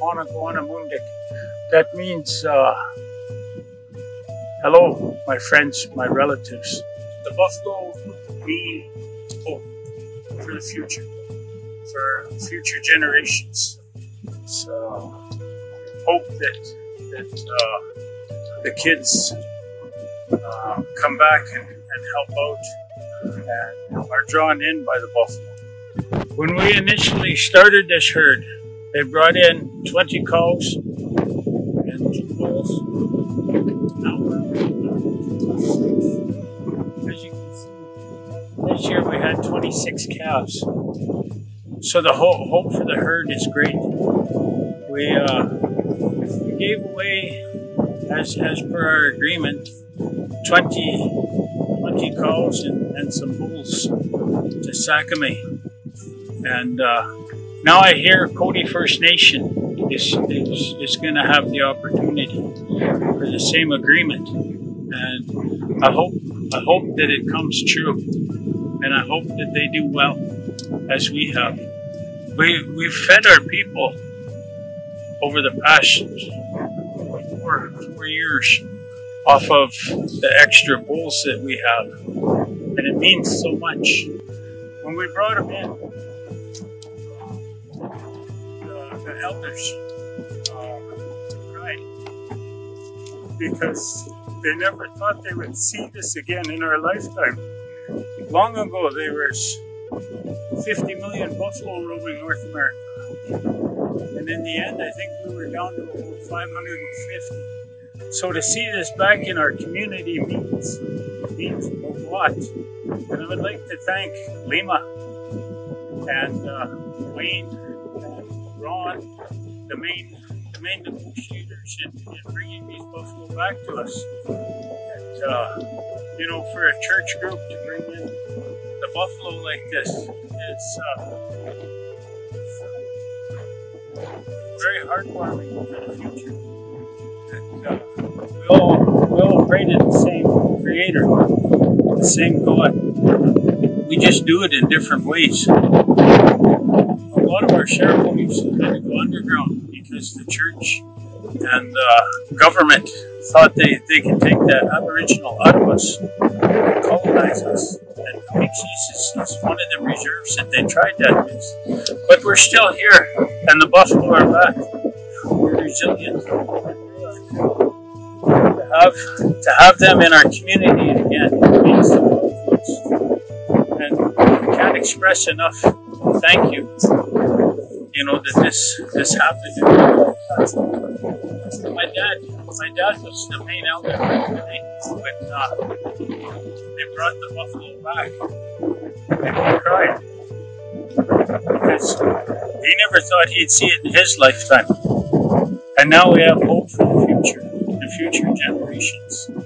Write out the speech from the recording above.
Monaguana Mundik. That means, uh, hello, my friends, my relatives. The buffalo mean hope for the future, for future generations. So, hope that, that uh, the kids uh, come back and, and help out and are drawn in by the buffalo. When we initially started this herd, they brought in 20 cows and two bulls. Now as you can see, this year we had 26 calves. So the ho- hope for the herd is great. We, uh, we gave away, as, as per our agreement, 20, 20 cows and, and some bulls to Sakimay. And uh, now I hear Cody First Nation is, is, is going to have the opportunity for the same agreement. And I hope, I hope that it comes true. And I hope that they do well as we have. We, we've fed our people over the past four, four years off of the extra bulls that we have. And it means so much. When we brought them in, elders uh, cried because they never thought they would see this again in our lifetime. Long ago, there was 50 million buffalo roaming North America. And in the end, I think we were down to about 550. So to see this back in our community means, means a lot. And I would like to thank Lima and uh, Wayne and Ron, the main, the main negotiators in, in bringing these buffalo back to us. And, uh, you know, for a church group to bring in the buffalo like this is uh, very heartwarming for the future. And, uh, we all we all pray to the same Creator, the same God. We just do it in different ways. A lot of our ceremonies had to go underground because the church and the government thought they, they could take that Aboriginal out of us and colonize us. And Comanches is, is one of the reserves that they tried that with. But we're still here, and the buffalo are back. We're resilient. To have, to have them in our community again means the world to us. And I can't express enough thank you you know that this this happened. My dad, my dad was the main elder when uh, they brought the buffalo back, and he cried because he never thought he'd see it in his lifetime. And now we have hope for the future, the future generations.